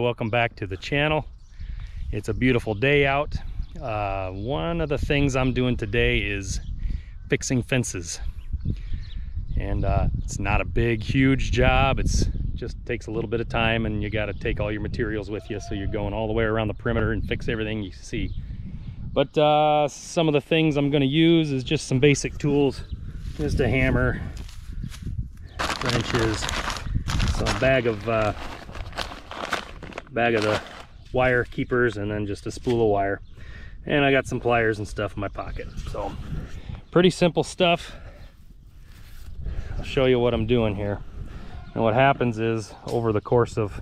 Welcome back to the channel. It's a beautiful day out. Uh, one of the things I'm doing today is fixing fences. And uh, it's not a big, huge job. It's just takes a little bit of time and you got to take all your materials with you. So you're going all the way around the perimeter and fix everything you see. But uh, some of the things I'm going to use is just some basic tools. Just a hammer, wrenches, some bag of bag of the wire keepers and then just a spool of wire. And I got some pliers and stuff in my pocket. So pretty simple stuff. I'll show you what I'm doing here. And what happens is over the course of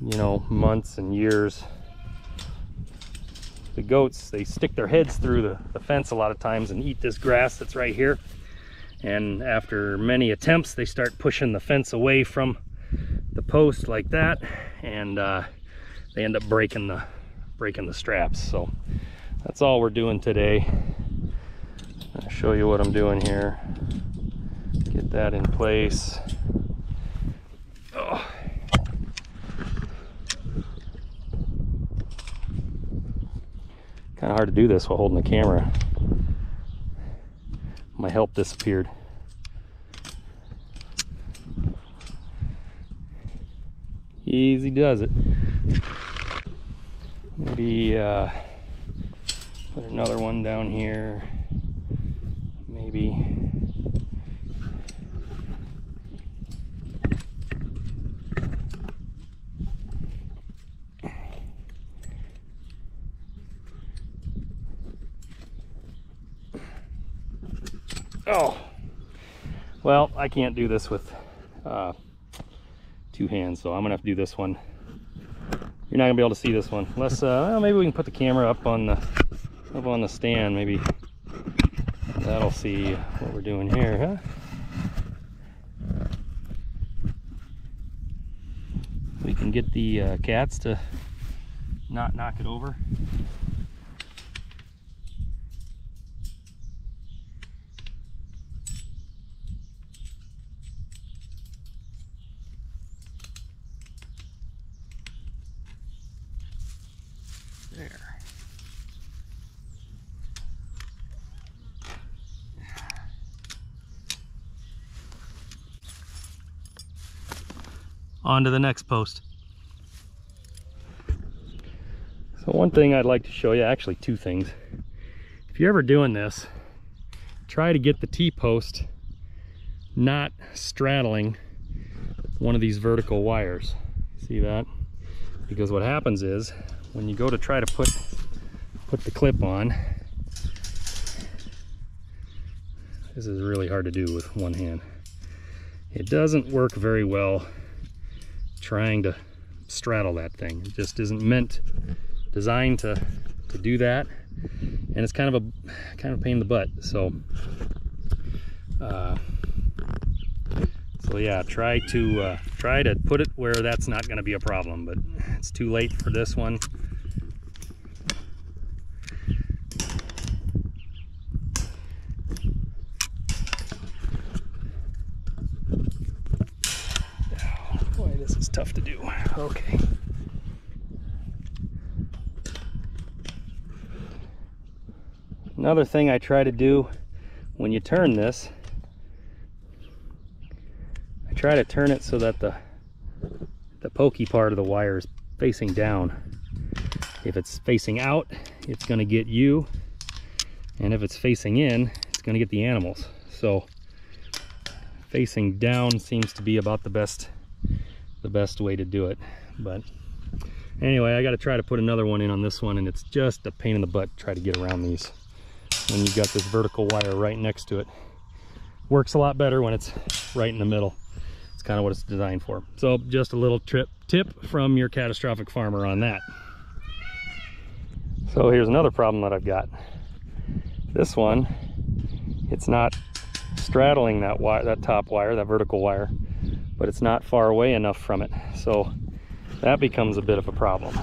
you know months and years the goats they stick their heads through the, the fence a lot of times and eat this grass that's right here. And after many attempts they start pushing the fence away from the post like that and uh, they end up breaking the breaking the straps. So that's all we're doing today. I'll show you what I'm doing here. Get that in place. Oh. kind of hard to do this while holding the camera. My help disappeared Easy does it. Maybe uh, put another one down here. Maybe. Oh, well, I can't do this with uh, two hands so I'm gonna have to do this one. You're not gonna be able to see this one unless uh, well, maybe we can put the camera up on the up on the stand maybe. That'll see what we're doing here huh? We can get the uh, cats to not knock it over On to the next post. So one thing I'd like to show you, actually two things. If you're ever doing this, try to get the T-post not straddling one of these vertical wires. See that? Because what happens is when you go to try to put put the clip on this is really hard to do with one hand it doesn't work very well trying to straddle that thing. It just isn't meant designed to to do that. And it's kind of a kind of a pain in the butt so uh, so yeah try to uh, try to put it where that's not going to be a problem but it's too late for this one boy this is tough to do okay another thing I try to do when you turn this I try to turn it so that the the pokey part of the wire is facing down. If it's facing out, it's going to get you, and if it's facing in, it's going to get the animals. So facing down seems to be about the best the best way to do it. But anyway, I got to try to put another one in on this one, and it's just a pain in the butt to try to get around these. When you've got this vertical wire right next to it. Works a lot better when it's right in the middle It's kind of what it's designed for. So just a little trip tip from your catastrophic farmer on that. So here's another problem that I've got. This one, it's not straddling that wire, that top wire, that vertical wire, but it's not far away enough from it. So that becomes a bit of a problem.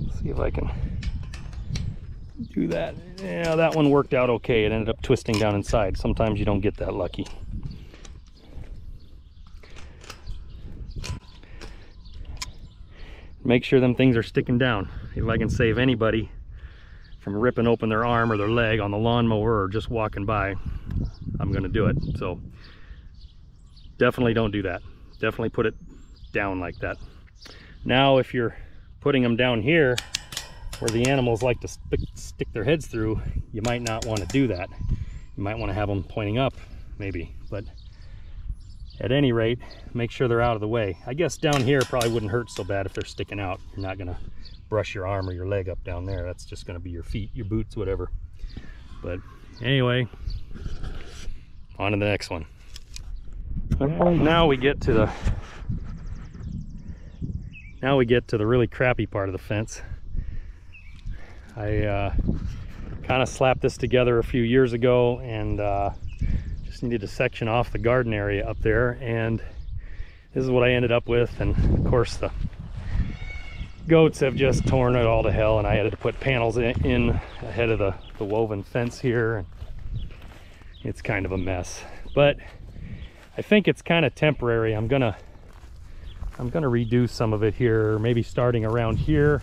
Let's see if I can do that. Yeah, that one worked out okay. It ended up twisting down inside. Sometimes you don't get that lucky. make sure them things are sticking down. If I can save anybody from ripping open their arm or their leg on the lawnmower or just walking by, I'm gonna do it. So definitely don't do that. Definitely put it down like that. Now, if you're putting them down here where the animals like to stick their heads through, you might not want to do that. You might want to have them pointing up maybe, but at any rate, make sure they're out of the way. I guess down here probably wouldn't hurt so bad if they're sticking out. You're not gonna brush your arm or your leg up down there. That's just gonna be your feet, your boots, whatever. But anyway, on to the next one. Now we get to the now we get to the really crappy part of the fence. I uh, kind of slapped this together a few years ago and uh, just needed to section off the garden area up there and this is what I ended up with and of course the goats have just torn it all to hell and I had to put panels in, in ahead of the, the woven fence here and it's kind of a mess. But I think it's kind of temporary. I'm gonna I'm gonna redo some of it here maybe starting around here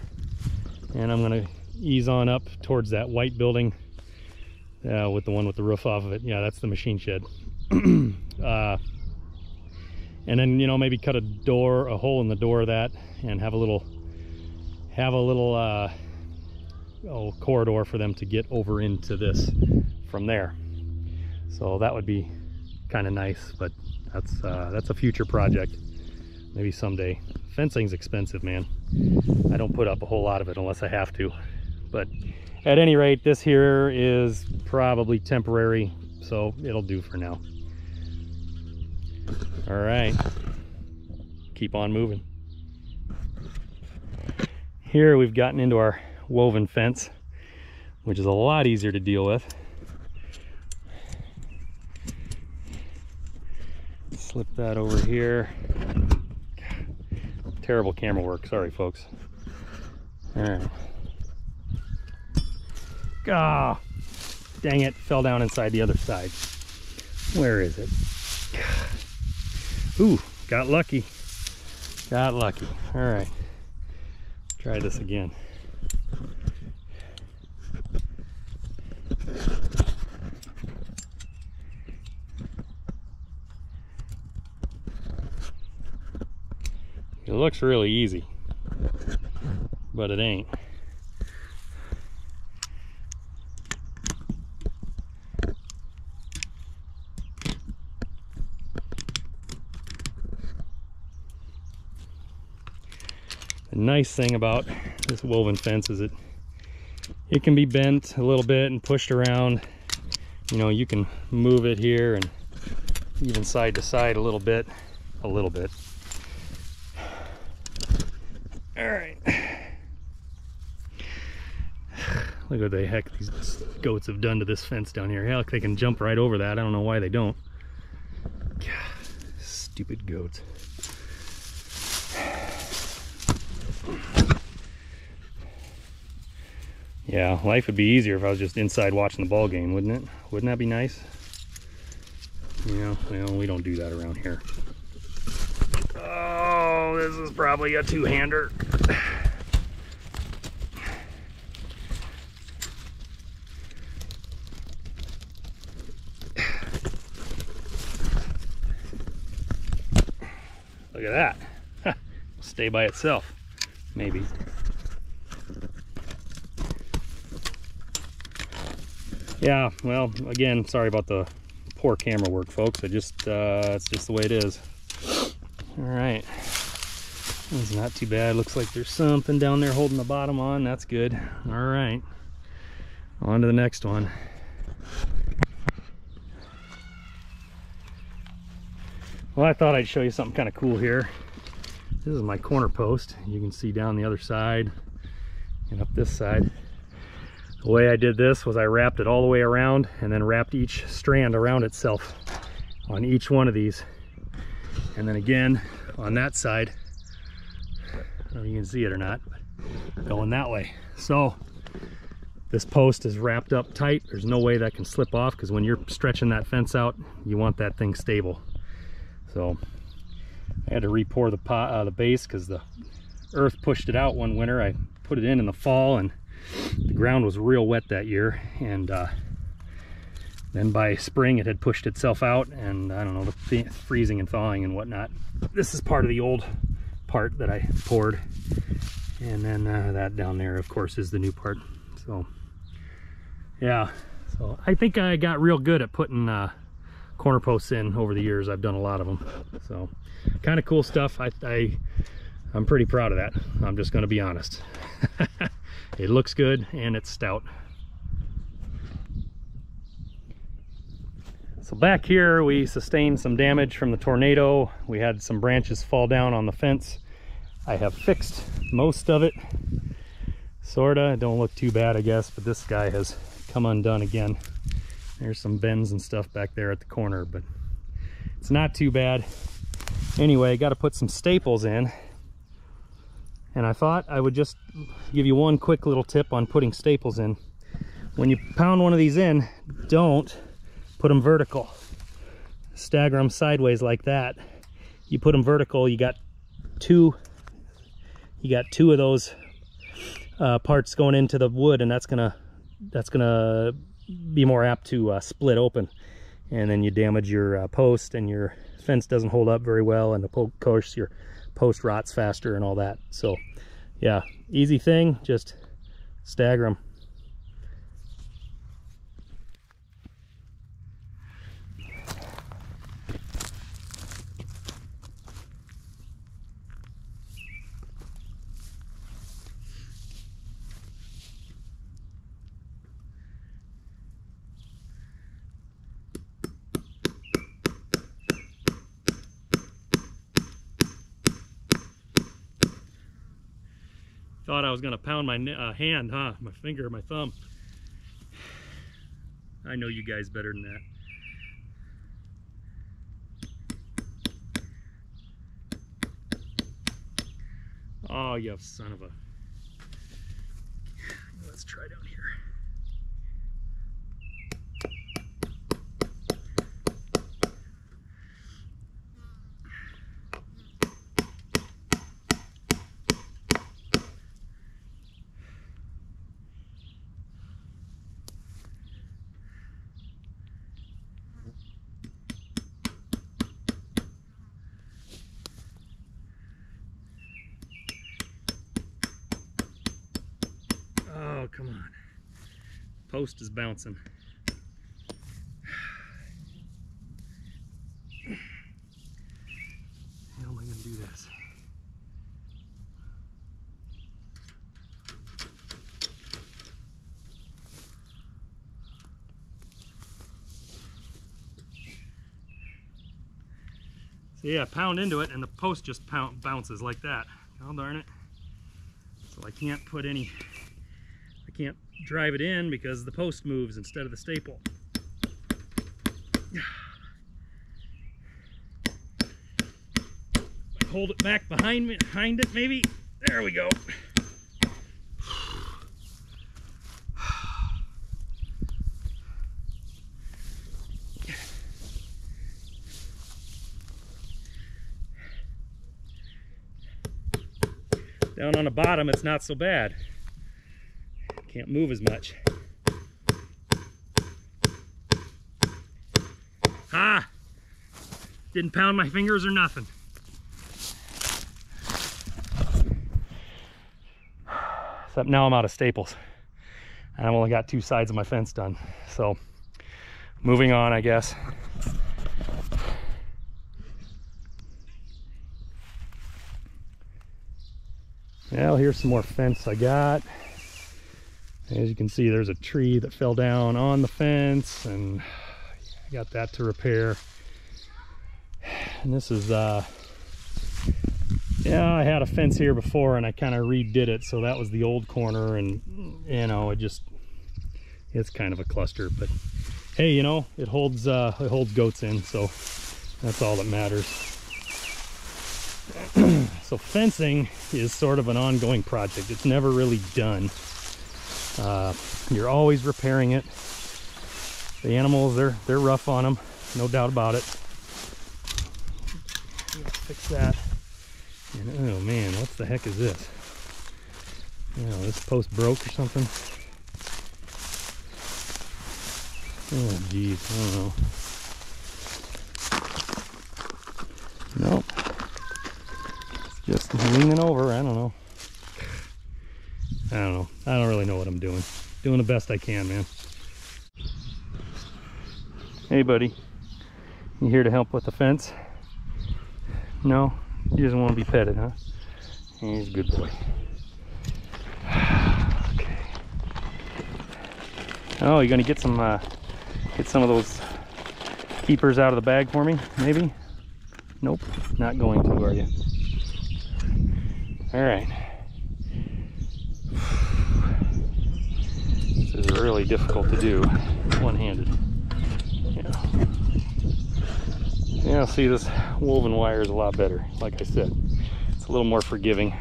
and I'm gonna ease on up towards that white building uh, with the one with the roof off of it. Yeah that's the machine shed. Uh, and then you know maybe cut a door a hole in the door of that and have a little have a little uh, oh, corridor for them to get over into this from there. So that would be kind of nice but that's uh, that's a future project. Maybe someday. Fencing's expensive man. I don't put up a whole lot of it unless I have to but at any rate this here is probably temporary so it'll do for now. All right. Keep on moving. Here we've gotten into our woven fence which is a lot easier to deal with. Slip that over here. Terrible camera work sorry folks. All right Ah, dang it, fell down inside the other side. Where is it? Ooh, got lucky. Got lucky. All right, try this again. It looks really easy, but it ain't. Nice thing about this woven fence is it it can be bent a little bit and pushed around. You know, you can move it here and even side to side a little bit, a little bit. All right. Look what the heck these goats have done to this fence down here. Heck, they can jump right over that. I don't know why they don't. God, stupid goats. Yeah, life would be easier if I was just inside watching the ball game, wouldn't it? Wouldn't that be nice? Yeah, well, we don't do that around here. Oh, this is probably a two-hander. Look at that. Stay by itself, maybe. Yeah well again sorry about the poor camera work folks. I just uh it's just the way it is. All right. It's not too bad. Looks like there's something down there holding the bottom on. That's good. All right. On to the next one. Well i thought i'd show you something kind of cool here. This is my corner post. You can see down the other side and up this side the way I did this was I wrapped it all the way around and then wrapped each strand around itself on each one of these. And then again, on that side, I don't know if you can see it or not, going that way. So this post is wrapped up tight. There's no way that can slip off because when you're stretching that fence out, you want that thing stable. So I had to re-pour the, pot, uh, the base because the earth pushed it out one winter. I put it in in the fall and the ground was real wet that year. And uh, then by spring it had pushed itself out and I don't know, the freezing and thawing and whatnot. This is part of the old part that I poured. And then uh, that down there, of course, is the new part. So, yeah. So I think I got real good at putting uh, corner posts in over the years. I've done a lot of them. So kind of cool stuff. I, I, I'm pretty proud of that. I'm just going to be honest. it looks good and it's stout. So back here we sustained some damage from the tornado. We had some branches fall down on the fence. I have fixed most of it. Sorta, don't look too bad I guess, but this guy has come undone again. There's some bends and stuff back there at the corner, but it's not too bad. Anyway, got to put some staples in. And I thought I would just give you one quick little tip on putting staples in. When you pound one of these in, don't put them vertical. Stagger them sideways like that. You put them vertical, you got two, you got two of those uh, parts going into the wood and that's gonna, that's gonna be more apt to uh, split open. And then you damage your uh, post and your fence doesn't hold up very well and of course your post rots faster and all that. So yeah, easy thing, just stagger them. Thought I was gonna pound my uh, hand, huh? My finger, my thumb. I know you guys better than that. Oh, you son of a... Let's try down here. Oh, come on. Post is bouncing. How am I to do this? So yeah, pound into it and the post just bounces like that. Oh darn it. So I can't put any I can't drive it in because the post moves instead of the staple. Hold it back behind me, behind it maybe. There we go. Down on the bottom, it's not so bad can't move as much. Ah! Didn't pound my fingers or nothing. Except now I'm out of staples. And I've only got two sides of my fence done. So moving on, I guess. Well, here's some more fence I got. As you can see, there's a tree that fell down on the fence and I got that to repair. And this is, uh, yeah, I had a fence here before and I kind of redid it. So that was the old corner and, you know, it just, it's kind of a cluster, but hey, you know, it holds, uh, it holds goats in. So that's all that matters. so fencing is sort of an ongoing project. It's never really done. Uh, you're always repairing it. The animals, they're they're rough on them, no doubt about it. Fix that. And, oh man, what the heck is this? Oh, this post broke or something? Oh geez, I don't know. Nope. It's just leaning over, I don't know. I don't know. I don't really know what I'm doing. Doing the best I can, man. Hey buddy, you here to help with the fence? No? He doesn't want to be petted, huh? He's a good boy. okay. Oh, you gonna get some, uh, get some of those keepers out of the bag for me, maybe? Nope, not going to, are you? All right. This is really difficult to do one-handed. Yeah, see this woven wire is a lot better. Like I said, it's a little more forgiving.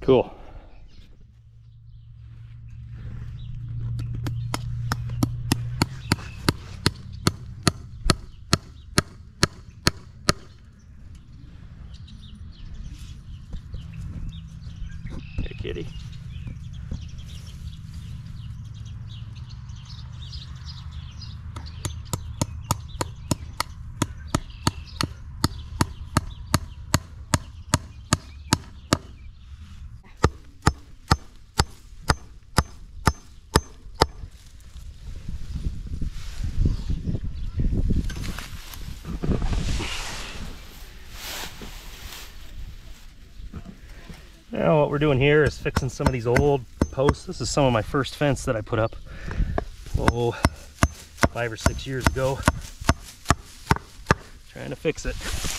Cool. Hey, kitty. Now what we're doing here is fixing some of these old posts. This is some of my first fence that I put up, oh, five or six years ago. Trying to fix it.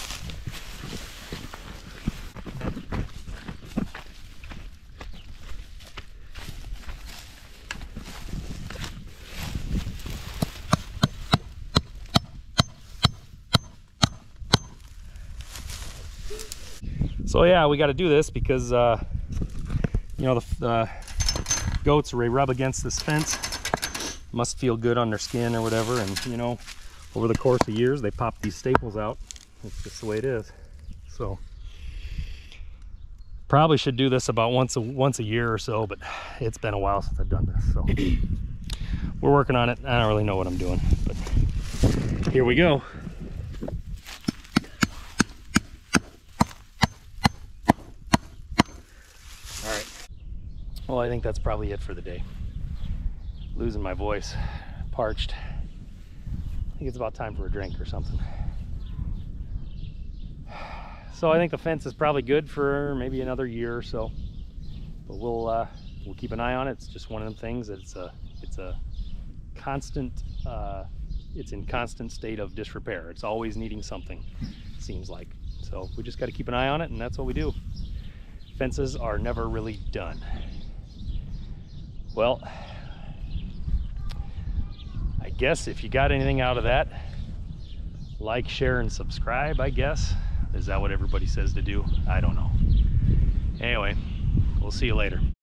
So yeah, we got to do this because uh, you know the, the goats they rub against this fence must feel good on their skin or whatever, and you know over the course of years they pop these staples out. It's just the way it is. So probably should do this about once a once a year or so, but it's been a while since I've done this. So we're working on it. I don't really know what I'm doing, but here we go. Well, I think that's probably it for the day. Losing my voice, parched. I think it's about time for a drink or something. So I think the fence is probably good for maybe another year or so. But we'll uh, we'll keep an eye on it. It's just one of them things. It's a it's a constant. Uh, it's in constant state of disrepair. It's always needing something. Seems like. So we just got to keep an eye on it, and that's what we do. Fences are never really done. Well, I guess if you got anything out of that, like, share, and subscribe, I guess. Is that what everybody says to do? I don't know. Anyway, we'll see you later.